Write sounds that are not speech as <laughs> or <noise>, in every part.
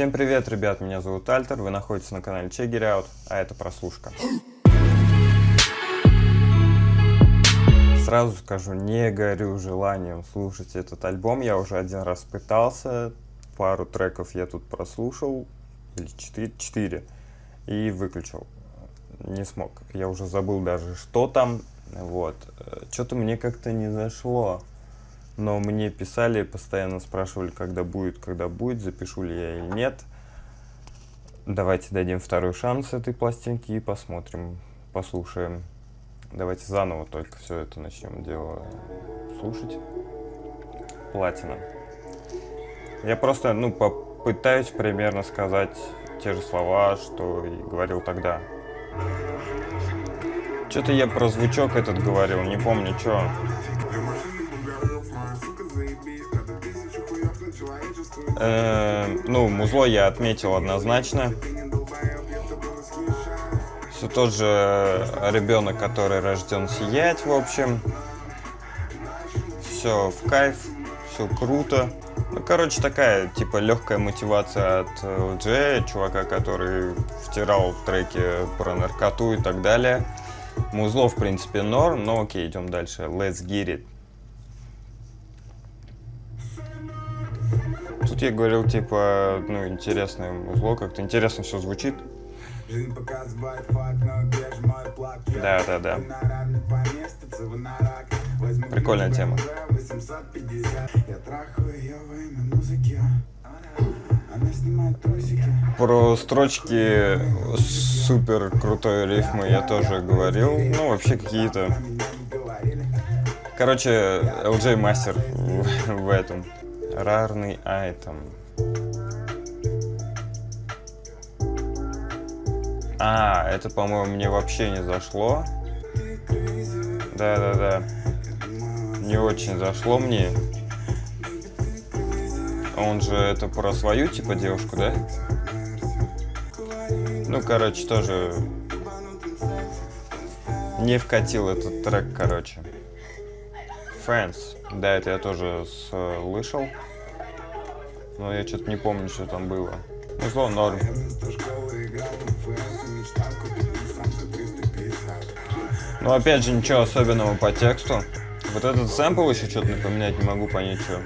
Всем привет, ребят, меня зовут Альтер, вы находитесь на канале Check Out, а это прослушка. Сразу скажу, не горю желанием слушать этот альбом, я уже один раз пытался, пару треков я тут прослушал, или четыре, четыре и выключил. Не смог, я уже забыл даже, что там, вот. Что-то мне как-то не зашло но мне писали, постоянно спрашивали, когда будет, когда будет, запишу ли я или нет. Давайте дадим второй шанс этой пластинке и посмотрим, послушаем. Давайте заново только все это начнем дело слушать. Платина. Я просто, ну, попытаюсь примерно сказать те же слова, что и говорил тогда. Что-то я про звучок этот говорил, не помню, что. Ну, музло я отметил однозначно. Все тот же ребенок, который рожден сиять, в общем. Все в кайф, все круто. Ну, короче, такая, типа, легкая мотивация от Джея, чувака, который втирал треки про наркоту и так далее. Музло, в принципе, норм, но окей, идем дальше. Let's get it. Я говорил, типа, ну, интересное узло, как-то интересно все звучит. Да, да, да. Прикольная тема. Про строчки супер крутой рифмы я тоже говорил. Ну, вообще какие-то... Короче, LJ мастер в этом. Рарный айтем. А, это, по-моему, мне вообще не зашло. Да-да-да. Не очень зашло мне. Он же это про свою, типа, девушку, да? Ну, короче, тоже не вкатил этот трек, короче. Friends. Да, это я тоже слышал. Но я что-то не помню, что там было. Ну, зло норм. Ну, опять же, ничего особенного по тексту. Вот этот сэмпл еще что-то напоминать не могу понять, что.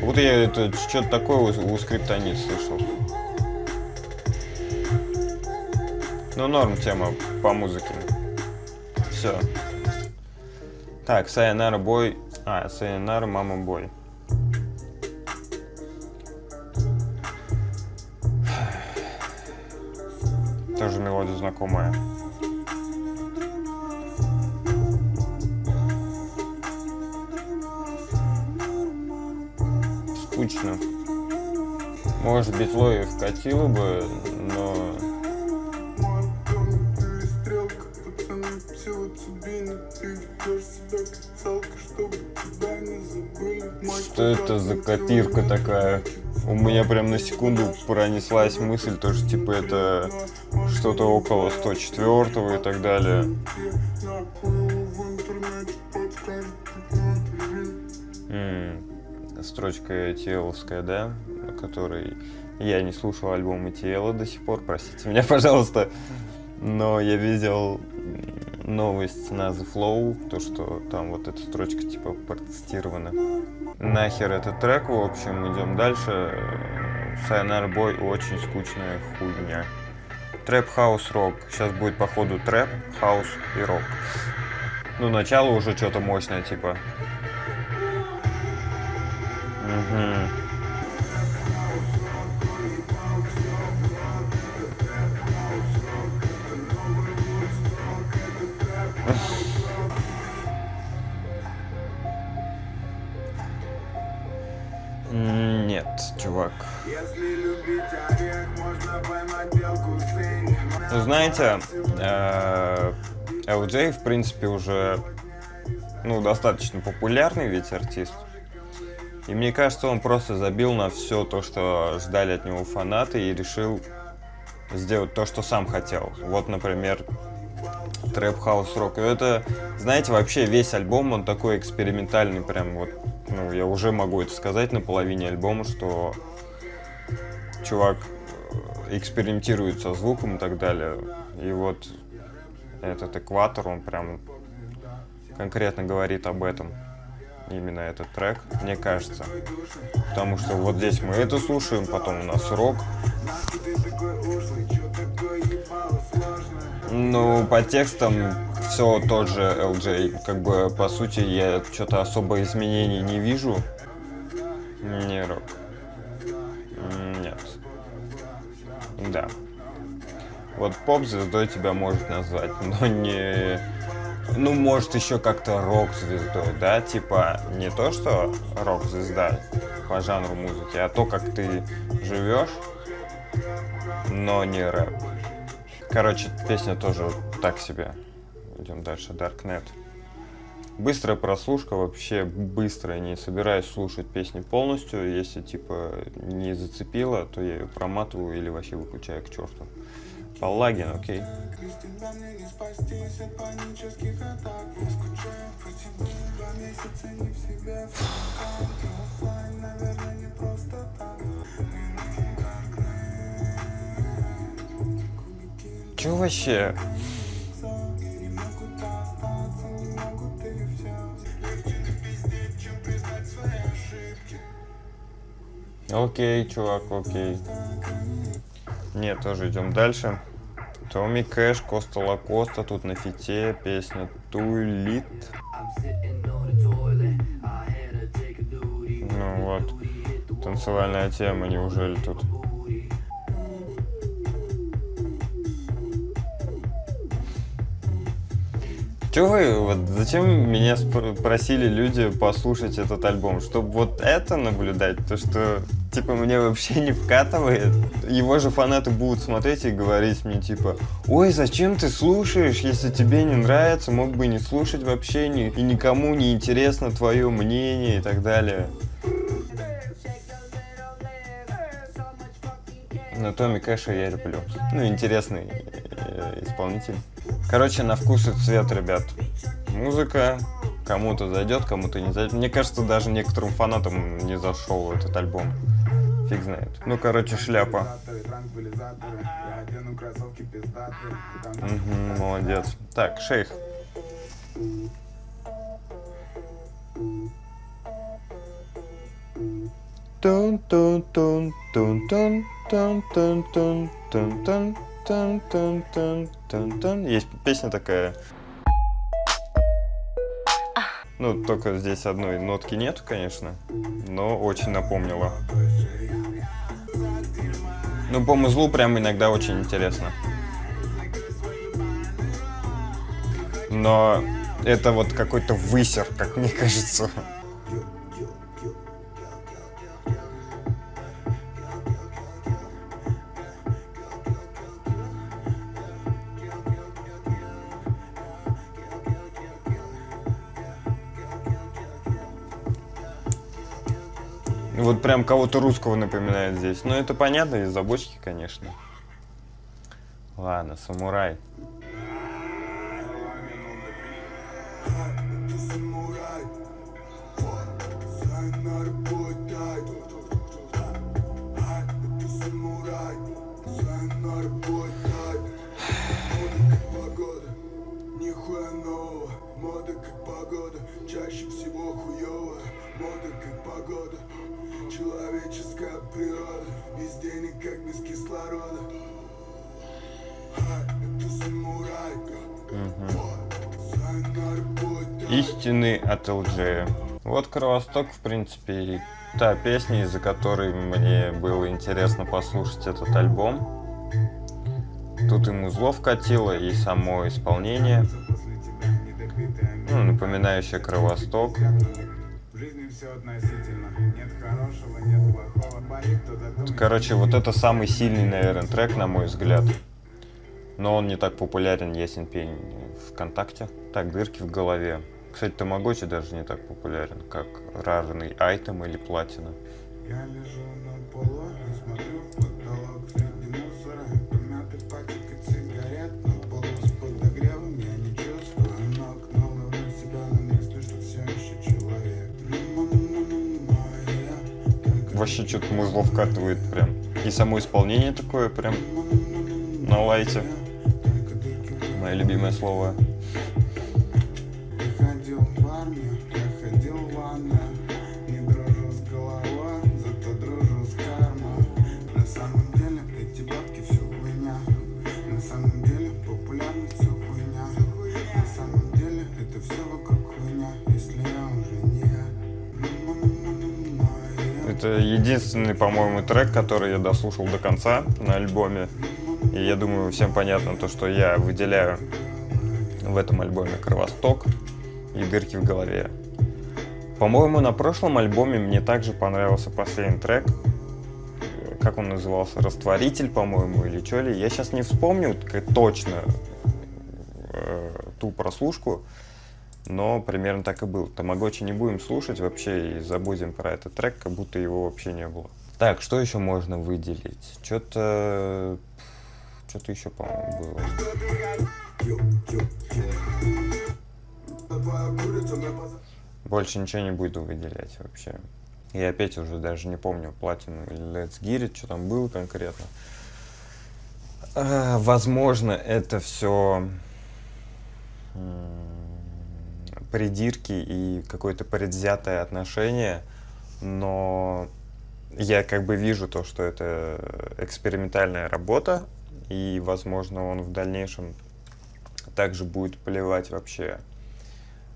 Вот я это что-то такое у, у скриптонит слышал. Ну, норм тема по музыке. Все. Так, Сайонара Бой. А, Сайонара Мама Бой. Тоже мелодия знакомая. Скучно. Может быть, Лои вкатила бы, но Что это за копирка такая? У меня прям на секунду пронеслась мысль, то что типа это что-то около 104 и так далее. М-м, строчка Теловская, да? Которой я не слушал альбомы Тела до сих пор, простите меня, <laughs> пожалуйста. Но я видел новость на The Flow, то, что там вот эта строчка типа протестирована. Нахер этот трек, в общем, идем дальше. Sayonara Boy очень скучная хуйня. Трэп, хаус, рок. Сейчас будет походу трэп, хаус и рок. Ну, начало уже что-то мощное, типа. Угу. Ну, знаете, LJ, э, в принципе, уже ну, достаточно популярный ведь артист. И мне кажется, он просто забил на все то, что ждали от него фанаты, и решил сделать то, что сам хотел. Вот, например, трэп хаус рок. И это, знаете, вообще весь альбом, он такой экспериментальный, прям вот, ну, я уже могу это сказать на половине альбома, что чувак э, экспериментирует со звуком и так далее. И вот этот экватор, он прям конкретно говорит об этом. Именно этот трек, мне кажется. Потому что вот здесь мы это слушаем, потом у нас рок. Ну, по текстам все тот же LJ. Как бы, по сути, я что-то особо изменений не вижу. Не рок. Да. Вот поп-звездой тебя может назвать, <laughs> но не... Ну, может, еще как-то рок-звездой, да? Типа, не то, что рок-звезда по жанру музыки, а то, как ты живешь, но не рэп. Короче, песня тоже так себе. Идем дальше. Darknet. Быстрая прослушка, вообще быстрая, не собираюсь слушать песни полностью. Если типа не зацепила, то я ее проматываю или вообще выключаю к черту. Палагин, окей. Чё вообще? Окей, чувак, окей. Нет, тоже идем дальше. Томми Кэш, Коста Лакоста, тут на фите песня Тулит. Ну вот, танцевальная тема, неужели тут? Че вы, вот зачем меня просили люди послушать этот альбом? Чтобы вот это наблюдать, то что, типа, мне вообще не вкатывает. Его же фанаты будут смотреть и говорить мне, типа, ой, зачем ты слушаешь, если тебе не нравится, мог бы не слушать вообще, ни, и никому не интересно твое мнение и так далее. Но Томми Кэша я люблю. Ну, интересный э, исполнитель. Короче, на вкус и цвет, ребят. Музыка кому-то зайдет, кому-то не зайдет. Мне кажется, даже некоторым фанатам не зашел этот альбом. Фиг знает. Ну, короче, шляпа. Угу, молодец. Так, шейх. Тун тун тун тун тун тун тун тун тун тун Тан -тан -тан -тан -тан. Есть песня такая. Ну, только здесь одной нотки нет, конечно, но очень напомнила. Ну, по музлу прям иногда очень интересно. Но это вот какой-то высер, как мне кажется. Вот прям кого-то русского напоминает здесь. Но это понятно из-за бочки, конечно. Ладно, самурай. Истины от ЛД. Вот Кровосток, в принципе, та песня, из-за которой мне было интересно послушать этот альбом. Тут и музло вкатило, и само исполнение. Ну, напоминающее Кровосток. Короче, вот это самый сильный, наверное, трек, на мой взгляд. Но он не так популярен, ясен пень, ВКонтакте. Так, дырки в голове. Кстати, Тамагочи даже не так популярен, как рарный айтем или платина. Я лежу на полу и смотрю в потолок среди мусора помятый пачек и сигарет на полу с подогревом я не чувствую ног, но ловлю себя на мысли, что все еще человек. Мм, Вообще мм, что-то музло вкатывает прям. И само исполнение такое прям на лайте. Мое любимое слово. Это единственный, по-моему, трек, который я дослушал до конца на альбоме. И я думаю, всем понятно то, что я выделяю в этом альбоме «Кровосток» и «Дырки в голове». По-моему, на прошлом альбоме мне также понравился последний трек. Как он назывался? «Растворитель», по-моему, или что ли. Я сейчас не вспомню точно э, ту прослушку но примерно так и было. Тамагочи не будем слушать вообще и забудем про этот трек, как будто его вообще не было. Так, что еще можно выделить? Что-то... Что-то еще, по-моему, было. Больше ничего не буду выделять вообще. Я опять уже даже не помню платину или Let's Get It, что там было конкретно. А, возможно, это все придирки и какое-то предвзятое отношение, но я как бы вижу то, что это экспериментальная работа, и, возможно, он в дальнейшем также будет плевать вообще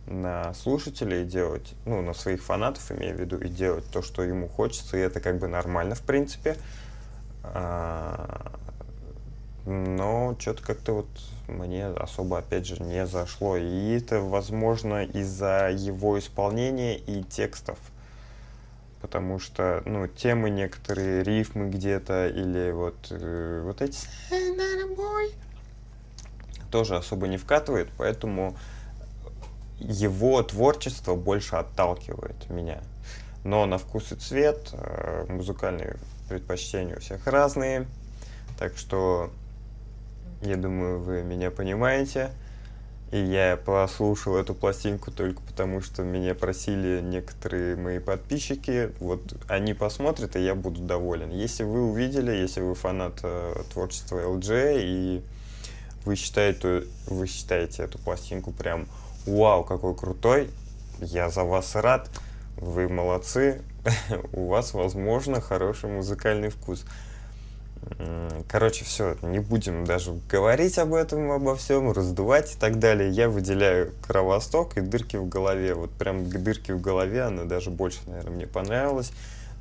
на слушателей и делать, ну, на своих фанатов, имею в виду, и делать то, что ему хочется, и это как бы нормально, в принципе. А, но что-то как-то вот мне особо, опять же, не зашло. И это, возможно, из-за его исполнения и текстов. Потому что, ну, темы некоторые, рифмы где-то, или вот, э, вот эти тоже особо не вкатывает, поэтому его творчество больше отталкивает меня. Но на вкус и цвет, э, музыкальные предпочтения у всех разные, так что я думаю, вы меня понимаете. И я послушал эту пластинку только потому, что меня просили некоторые мои подписчики. Вот они посмотрят, и я буду доволен. Если вы увидели, если вы фанат э, творчества LG, и вы считаете, вы считаете эту пластинку прям вау, какой крутой, я за вас рад. Вы молодцы. <laughs> У вас, возможно, хороший музыкальный вкус. Короче, все, не будем даже говорить об этом, обо всем, раздувать и так далее. Я выделяю кровосток и дырки в голове. Вот прям дырки в голове, она даже больше, наверное, мне понравилась.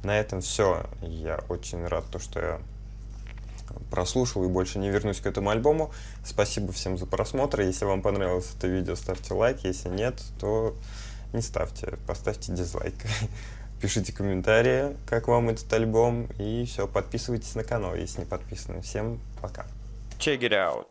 На этом все. Я очень рад, то, что я прослушал и больше не вернусь к этому альбому. Спасибо всем за просмотр. Если вам понравилось это видео, ставьте лайк. Если нет, то не ставьте, поставьте дизлайк. <laughs> Пишите комментарии, как вам этот альбом. И все, подписывайтесь на канал, если не подписаны. Всем пока. Check it out.